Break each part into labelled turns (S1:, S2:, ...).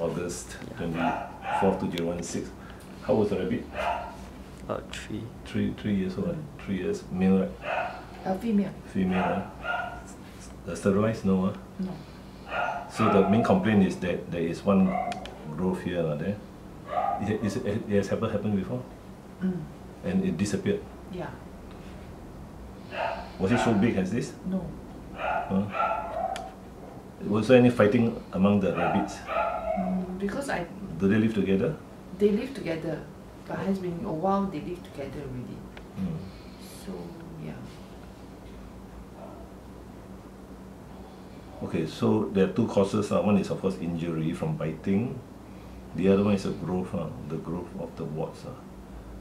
S1: August 24th, to 2016. How old is the rabbit?
S2: About three.
S1: Three, three years old, right? three years, male, right?
S3: A female.
S1: female. Right? The sterilized, no. ah.
S3: No.
S1: So the main complaint is that there is one growth here, uh, there. It, is, it has ever happened before?
S3: Mm.
S1: And it disappeared.
S3: Yeah.
S1: Was it so big as this?
S3: No.
S1: Huh? Was there any fighting among the rabbits?
S3: Because I
S1: Do they live together?
S3: they live together, but has been a while they live together already.
S1: Mm.
S3: So yeah.
S1: Okay, so there are two causes. Uh. One is, of course, injury from biting. The other one is a growth, uh, the growth of the warts. Uh.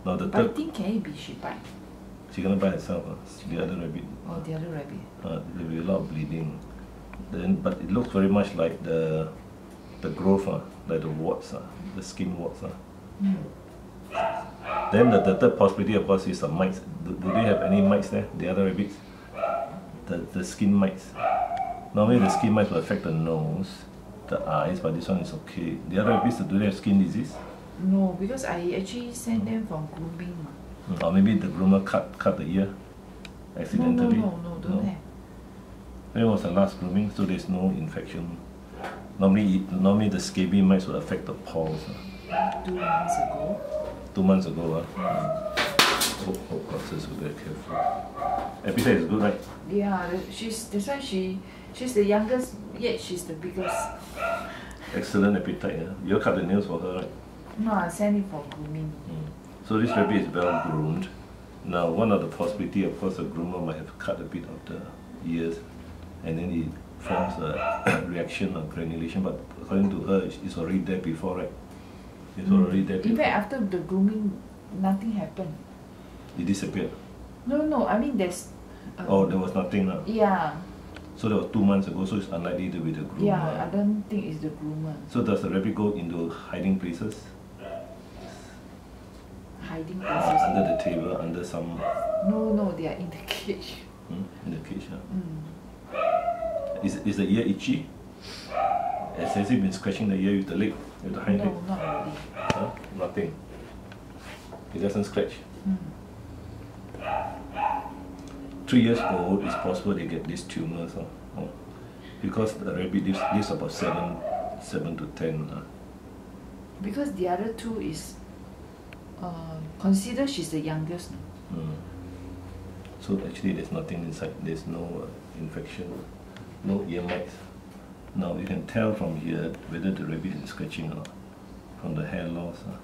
S1: Now, the third,
S3: Biting can it be she bite?
S1: she cannot bite herself, uh, the other rabbit.
S3: Or the other rabbit?
S1: Uh, there will be a lot of bleeding. Then, but it looks very much like the the growth, uh, like the warts, uh, the skin warts.
S3: Mm.
S1: Then the, the third possibility, of course, is the mites. Do, do they have any mites there, the other rabbits? The, the skin mites. Normally the skin mites will affect the nose, the eyes, but this one is okay. The other rabbits, do they have skin disease?
S3: No, because I actually sent them for grooming. ma.
S1: Mm, Or maybe the groomer cut, cut the ear
S3: accidentally? No,
S1: no,
S3: no, no, don't have.
S1: When was the last grooming? So there's no infection. Normally, normally the scabies mites will affect the paws. uh.
S3: Two months ago.
S1: Two months ago. Uh. Hope, hope doctors will be careful. Appetite is good, right?
S3: Yeah, she's that's why she she's the youngest yet she's the biggest.
S1: Excellent appetite. Yeah? You cut the nails for her, right?
S3: No, I sent it for grooming.
S1: Mm. So this rabbit is well groomed. Now, one of the possibility, of course, a groomer might have cut a bit of the ears, and then it forms a reaction or granulation. But according to her, it's already there before, right? It's already there
S3: In fact, after the grooming, nothing happened.
S1: It disappeared.
S3: No, no, I mean there's. Uh,
S1: Oh, there was nothing now.
S3: Yeah,
S1: So that was two months ago, so it's unlikely to be the groomer.
S3: yeah. I don't think it's the groomer
S1: So does the rabbit go into hiding places?
S3: hiding
S1: Uh,
S3: places.
S1: under the table, under some
S3: No, no, they are in the cage.
S1: hmm, in the cage. huh?
S3: Mm.
S1: Is, is the ear itchy? Has, has he been scratching the ear with the leg, with the hind leg?
S3: No, not really.
S1: Huh? Nothing. It doesn't scratch.
S3: Mm.
S1: Three years old, it's possible they get these tumors. Huh? Oh. Because the rabbit lives, lives about seven, seven to ten. Huh?
S3: Because the other two is. Uh, consider she's the youngest.
S1: Mm. So actually, there's nothing inside. There's no uh, infection, no ear mites. Now you can tell from here whether the rabbit is scratching or not from the hair loss. huh.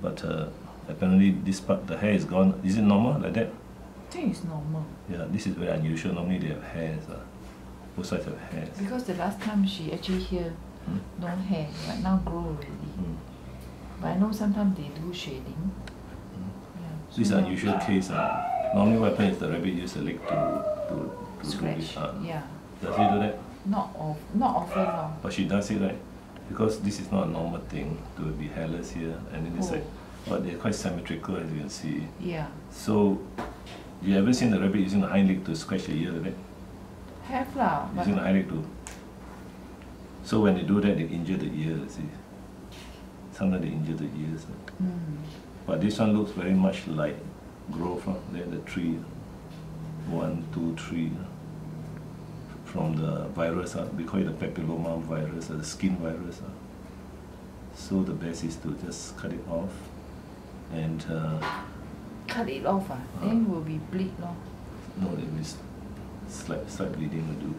S1: But uh, apparently, this part the hair is gone. Is it normal like that?
S3: I think it's normal.
S1: Yeah, this is very unusual. Normally they have hairs. Uh, both sides have hairs.
S3: Because the last time she actually here,
S1: Hmm?
S3: no hair, but now grow already.
S1: Mm.
S3: But I know sometimes they do shading.
S1: Mm.
S3: Yeah.
S1: This is
S3: so
S1: an unusual case. Uh. Normally, what happens is the rabbit use the leg to to, to do
S3: Scratch.
S1: it. Uh,
S3: Yeah.
S1: Does he do that?
S3: Not of, not often no.
S1: But she does it right because this is not a normal thing to be hairless here and then it's
S3: Oh.
S1: like but they're quite symmetrical as you can see.
S3: Yeah.
S1: So you ever seen the rabbit using the hind leg to scratch the ear like that?
S3: Have lah.
S1: Using the hind leg to so when they do that they injure the ear, you see. Sometimes they injure the ears.
S3: mm,
S1: But this one looks very much like growth, huh? there the tree. One, two, three. From the virus, we call it the papilloma virus, uh, the skin virus. huh? So the best is to just cut it off and uh,
S3: cut it off ah. Then will be bleed lor.
S1: no, it is slight, slight bleeding will do.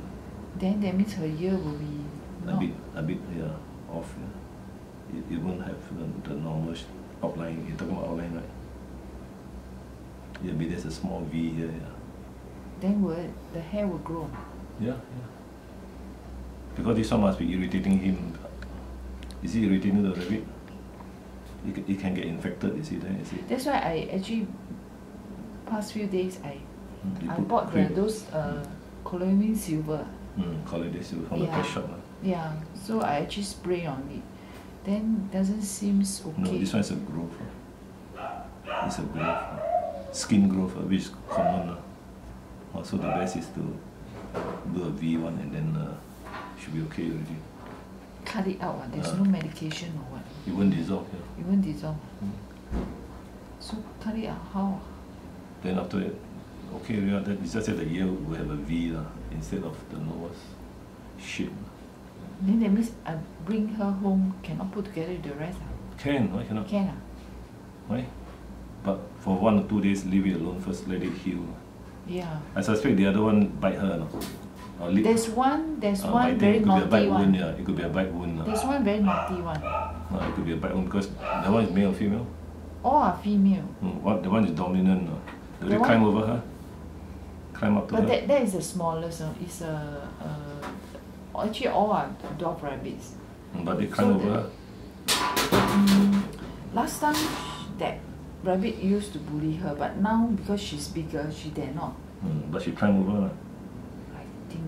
S3: Then that means her ear will be
S1: A bit, a bit, yeah, off. Yeah. It, it won't have the, the normal outline. You're talking about outline, right? Yeah, but there's a small V here, yeah.
S3: Then will the hair will grow.
S1: Yeah, yeah. Because this one must be irritating him. Is he irritating the rabbit? It, it can get infected, you see there, you see?
S3: That's why I actually past few days I
S1: Mm,
S3: I bought the, those uh colloidal silver.
S1: Mm, silver from the
S3: Yeah.
S1: pet shop. ah.
S3: Yeah. So I actually spray on it. Then doesn't seems okay.
S1: No, this one is a growth. ah. It's a growth. ah. Skin growth, ah, which is common. ah. Oh, so the best is to do a V one and then uh, should be okay already.
S3: cut it out. ah. There's no medication or what.
S1: It won't dissolve here.
S3: It won't dissolve.
S1: Mm.
S3: So cut it out how?
S1: Then after that, okay, yeah, then it's just that the ear will have a V lah, instead of the nose shape.
S3: Then that means I bring her home cannot put together the rest. ah?
S1: Can, why cannot?
S3: Can ah?
S1: Why? But for one or two days, leave it alone first, let it heal.
S3: Yeah.
S1: I suspect the other one bite her, no? Or lick.
S3: There's one. There's
S1: uh,
S3: one very
S1: it could be a
S3: naughty
S1: bite wound,
S3: one.
S1: yeah. It could be a bite wound. lah.
S3: There's one very naughty one.
S1: Uh, it could be a bite wound because that one is male or female.
S3: All are female.
S1: Mm, what, the one is dominant. No? Do
S3: The
S1: they climb over her? Climb up to
S3: But
S1: her?
S3: that, that is the smallest. Uh, it's a, uh, actually all are dwarf rabbits.
S1: Mm, but they climb
S3: So
S1: over
S3: the-
S1: her?
S3: Mm, last time that rabbit used to bully her, but now because she's bigger, she dare not.
S1: Mm, but she climb over lah.
S3: I think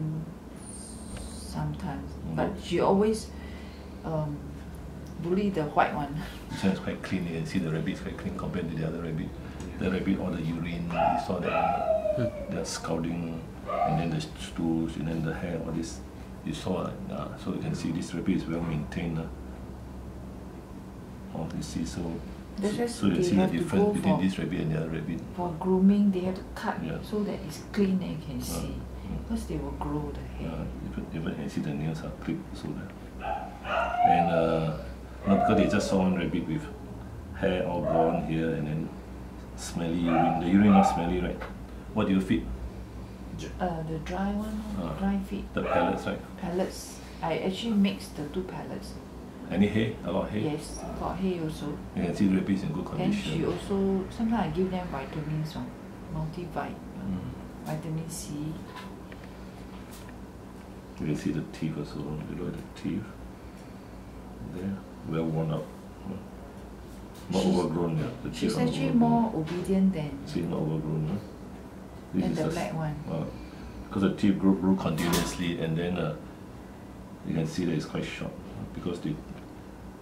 S3: sometimes,
S1: Mhm.
S3: but she always um, bully the white one.
S1: This one is quite clean. You can see the rabbit is quite clean compared to the other rabbit. The rabbit, all the urine, you saw that one. The scalding, and then the stools, and then the hair, all this. You saw, uh, so you can see this rabbit is well maintained. Uh. Oh, you see, so
S3: That's
S1: so, you see the difference between this rabbit and the other rabbit.
S3: For grooming, they have to cut
S1: Yeah.
S3: so that it's clean and you can see. Because they will grow the hair.
S1: Uh, even, even you can see the nails are clipped so that. And uh, no, because they just saw one rabbit with hair all gone here and then smelly urine. The urine not smelly, right? What do you feed?
S3: Uh, the dry one,
S1: Ah.
S3: dry feed.
S1: The pellets, right?
S3: Pellets. I actually mix the two pellets.
S1: Any hay? A lot of hay?
S3: Yes, got hay also.
S1: You can see the rabbit is in good condition.
S3: Then she also, sometimes I give them vitamins, one, multivite,
S1: Mm.
S3: vitamin C.
S1: You can see the teeth also. At the teeth. There, well worn out. Not
S3: She's-
S1: overgrown, yeah. The teeth
S3: She's actually
S1: overgrown.
S3: more obedient than,
S1: See, not overgrown. Huh? This
S3: than
S1: is
S3: the
S1: a
S3: black one.
S1: Uh, because the teeth grew, grew continuously and then uh, you can see that it's quite short because they,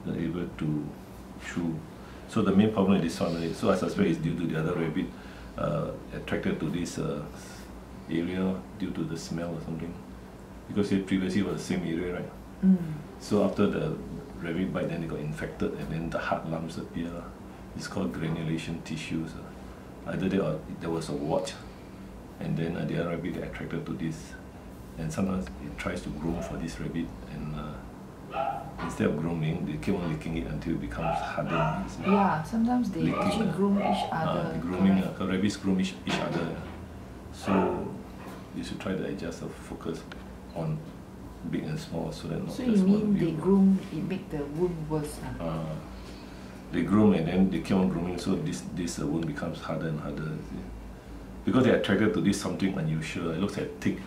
S1: able to chew. So the main problem with this one, so I suspect is due to the other rabbit uh, attracted to this uh, area due to the smell or something. Because it previously was the same area, right?
S3: Mm.
S1: So after the rabbit bite, then they got infected, and then the hard lumps appear. It's called granulation tissues. uh. Either there or there was a wart, and then uh, the other rabbit attracted to this, and sometimes it tries to groom for this rabbit, and uh, instead of grooming, they keep on licking it until it becomes hardened.
S3: Yeah, sometimes they
S1: Licking,
S3: actually groom each
S1: Uh,
S3: other.
S1: grooming, uh,
S3: correct.
S1: 'cause rabbits groom each, each other. So you should try to adjust the focus on big and small so that not
S3: So you mean they groom, it make the wound worse? Huh?
S1: uh, they groom and then they keep on grooming, so this this uh, wound becomes harder and harder. Because they're attracted to this something unusual. It looks like tick.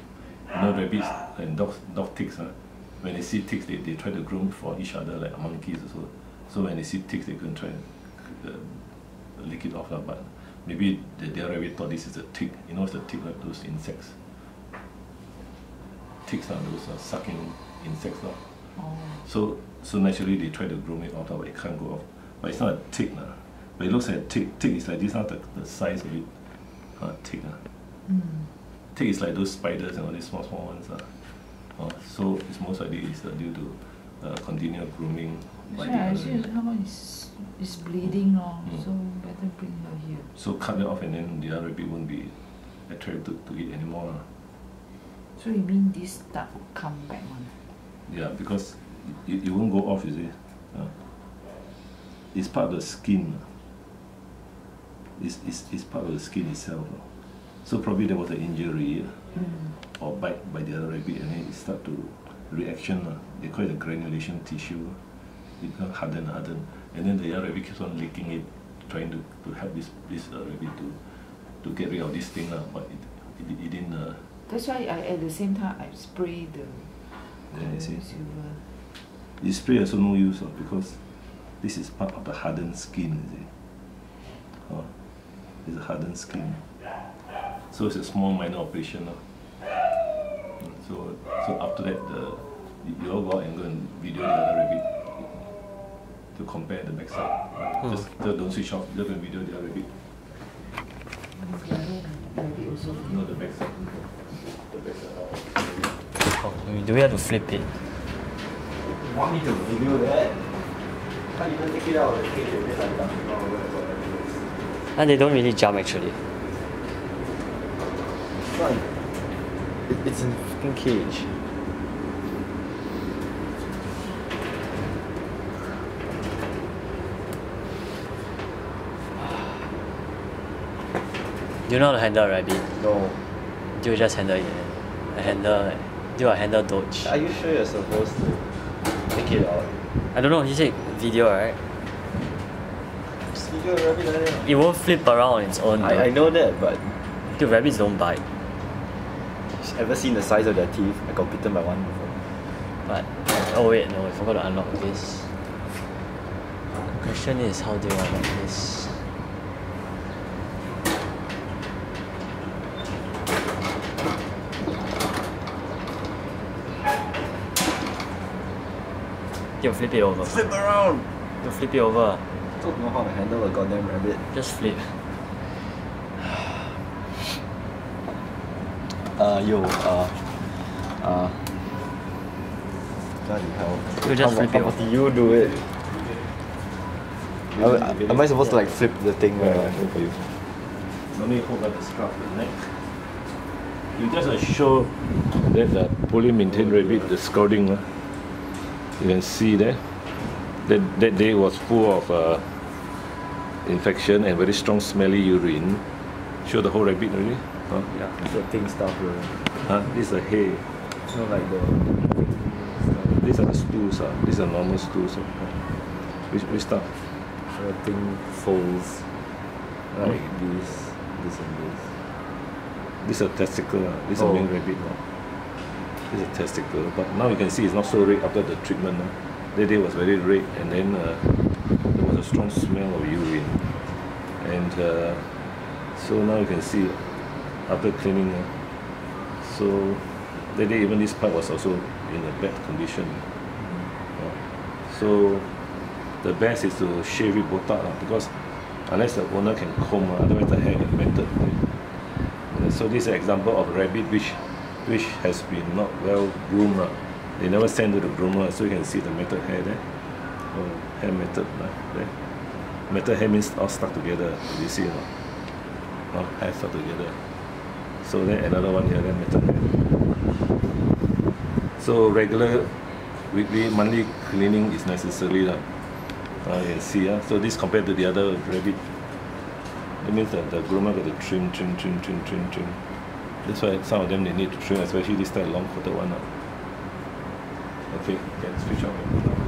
S1: You know, rabbits and dogs, dog ticks. Huh? When they see ticks, they, they try to groom for each other like monkeys also. So when they see ticks, they can try and uh, lick it off. lah. But maybe the, the other thought this is a tick. You know, it's a tick like those insects. Ticks are those uh, sucking insects. lah.
S3: Oh.
S1: So so naturally they try to groom it off, but it can't go off. But it's not a tick now. But it looks like a tick. Tick is like this, not the, the size of it. Not a tick. Uh.
S3: Mm.
S1: Tick is like those spiders and all these small small ones. Uh. So it's most likely is uh, due to uh, continual grooming by
S3: That's
S1: the
S3: why I see how is is bleeding lor.
S1: Mm.
S3: So better bring her here.
S1: So cut it off and then the other rabbit won't be attracted to, to it anymore. lah.
S3: So you mean this duck will come back one?
S1: Yeah, because it, it won't go off, is it? Uh, it's part of the skin. It's, it's, it's part of the skin itself. So probably there was an injury
S3: Mm.
S1: Or bite by the other rabbit and then it start to reaction. uh. They call it the granulation tissue. It become harden, harden. And then the other rabbit keeps on licking it, trying to, to help this, this uh, rabbit to, to get rid of this thing. Uh, but it, it, it didn't. Uh,
S3: That's why I at the same time I spray the
S1: Yeah, you see.
S3: silver.
S1: The spray also no use uh, because this is part of the hardened skin, you. Oh, it's a hardened skin. So it's a small minor operation. Uh. So so after that the you, you all go out and go and video the other rabbit to compare the backside. Hmm. Just, just don't switch off, just go and video the other rabbit.
S3: The other rabbit also.
S1: No the backside. The backside.
S2: Oh, we do we have to flip it?
S4: You want me to video that? Can't even take it out of the cage and just like oh, dumping all over the place.
S2: And they don't really jump actually.
S4: Fine. It, it's in a fucking cage.
S2: You know how to handle a rabbit?
S4: No.
S2: Do you just handle it? A handle, do a handle dodge.
S4: Are you sure you're supposed to take it out?
S2: I don't know. He said video, right?
S4: Just video rabbit.
S2: It won't flip around on its own.
S4: I, I know that, but
S2: Dude, rabbits don't bite.
S4: Ever seen the size of their teeth? I got bitten by one before.
S2: But oh wait, no, I forgot to unlock this. The question is how do you unlock this? Yo, flip it over.
S4: Flip around!
S2: Yo, flip it over.
S4: Don't know how to handle a goddamn rabbit.
S2: Just flip.
S4: Uh, yo, uh, uh. Bloody hell.
S2: You just
S4: how,
S2: flip
S4: how
S2: it
S4: about
S2: over.
S4: you do it? Am, am I supposed to like flip the thing?
S1: Yeah,
S4: uh,
S1: I show for you. Let me hold up the scarf the neck. You just uh, show that the poorly maintained rabbit, the scalding. Uh, you can see there. That, that day was full of uh, infection and very strong smelly urine. Show the whole rabbit already. Huh?
S2: Yeah.
S4: A thing stuff, bro.
S1: Huh? This is a hay.
S4: It's not like the.
S1: These are the stools. Uh. These are normal stools. Uh. Which, which stuff?
S4: The thing folds like this, this and this.
S1: This is a testicle. Uh. This is
S4: Oh.
S1: a male rabbit. Uh. This is a testicle. But now you can see it's not so red after the treatment. Uh. That day was very red and then uh, there was a strong smell of urine. And uh, so now you can see after cleaning. Uh, so that day even this part was also in a bad condition. Uh, so the best is to shave it botak uh, because unless the owner can comb, uh, otherwise the hair get matted. Uh, so this is an example of rabbit which which has been not well groomed. Uh. They never send to the groomer, so you can see the matted hair there. Oh, hair matted uh, there. Matted hair means all stuck together. You see or? Oh, hair stuck together. So then another one here, then hair. So regular weekly, monthly cleaning is necessary. Uh, you can see. Uh. So this compared to the other rabbit, that means that the groomer got to trim, trim, trim, trim, trim, trim. That's why some of them they need to trim, especially this type long footed one. Uh. Okay, can switch on.